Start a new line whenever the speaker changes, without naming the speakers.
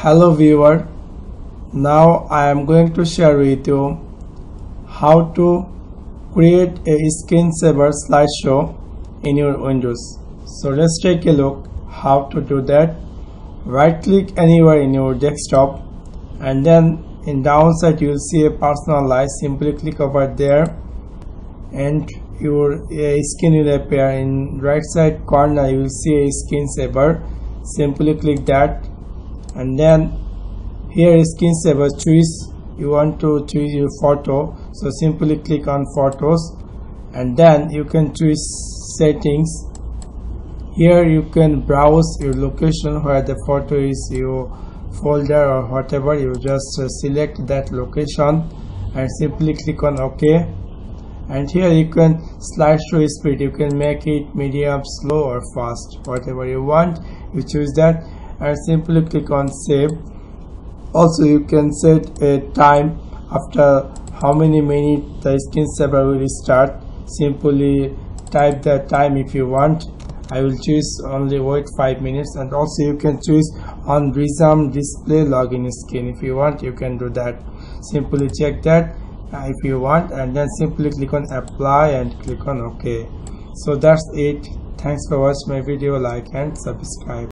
hello viewer. Now I am going to share with you how to create a screensaver slideshow in your windows. So let's take a look how to do that. Right click anywhere in your desktop and then in downside you will see a personalize simply click over there and your skin will appear. In right side corner you will see a screensaver simply click that and then here is screensaver choose you want to choose your photo. So simply click on photos. And then you can choose settings. Here you can browse your location where the photo is your folder or whatever. You just uh, select that location and simply click on ok. And here you can slideshow speed. You can make it medium slow or fast. Whatever you want you choose that and simply click on save. Also you can set a time after how many minutes the screensaver will start. Simply type the time if you want. I will choose only wait 5 minutes. And also you can choose on resume display login screen if you want. You can do that. Simply check that if you want. And then simply click on apply and click on ok so that's it. Thanks for watching my video. Like and subscribe